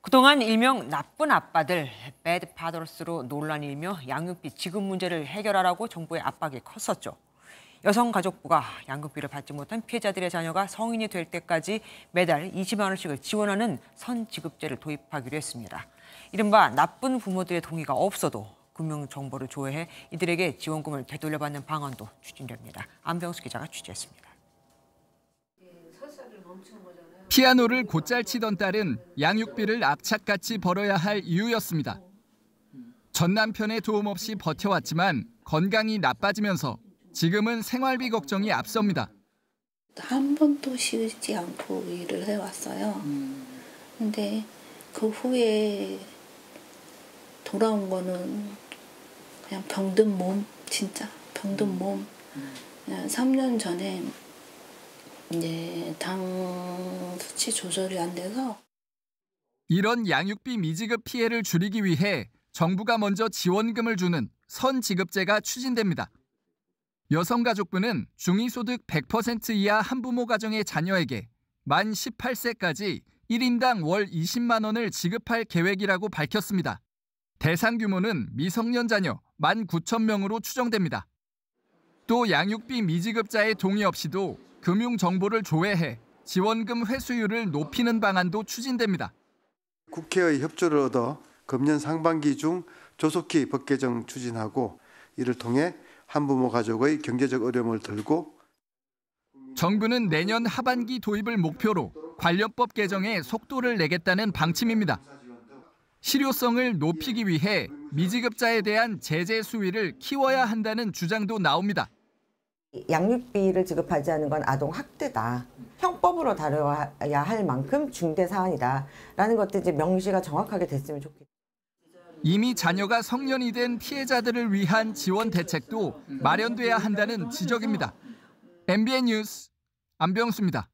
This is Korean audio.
그동안 일명 나쁜 아빠들, 배드 파더스로 논란이 일며 양육비 지급 문제를 해결하라고 정부의 압박이 컸었죠. 여성가족부가 양육비를 받지 못한 피해자들의 자녀가 성인이 될 때까지 매달 20만 원씩을 지원하는 선지급제를 도입하기로 했습니다. 이른바 나쁜 부모들의 동의가 없어도 금융 정보를 조회해 이들에게 지원금을 되돌려받는 방안도 추진됩니다. 안병수 기자가 취재했습니다. 피아노를 곧잘 치던 딸은 양육비를 악착같이 벌어야 할 이유였습니다. 전 남편의 도움 없이 버텨왔지만 건강이 나빠지면서 지금은 생활비 걱정이 앞섭니다. 한 번도 쉬지 않고 일을 해왔어요. 근데 그 후에 돌아온 거는 그냥 병든 몸, 진짜 병든 몸. 그냥 3년 전에 이제 당 수치 조절이 안 돼서 이런 양육비 미지급 피해를 줄이기 위해 정부가 먼저 지원금을 주는 선지급제가 추진됩니다. 여성가족부는 중위소득 100% 이하 한부모 가정의 자녀에게 만 18세까지 1인당 월 20만 원을 지급할 계획이라고 밝혔습니다. 대상 규모는 미성년 자녀 1만 9천 명으로 추정됩니다. 또 양육비 미지급자의 동의 없이도 금융 정보를 조회해 지원금 회수율을 높이는 방안도 추진됩니다. 국회의 협조를 얻어 금년 상반기 중 조속히 법 개정 추진하고 이를 통해 한부모 가족의 경제적 어려움을 덜고 정부는 내년 하반기 도입을 목표로 관련법 개정에 속도를 내겠다는 방침입니다. 실효성을 높이기 위해 미지급자에 대한 제재 수위를 키워야 한다는 주장도 나옵니다. 양육비를 지급하지 않는 건 아동 학대다. 형법으로 다뤄야 할 만큼 중대 사안이다 라는 것들 이제 명시가 정확하게 됐으면 좋겠다. 이미 자녀가 성년이 된 피해자들을 위한 지원 대책도 마련돼야 한다는 지적입니다. MBN 뉴스 안병수입니다.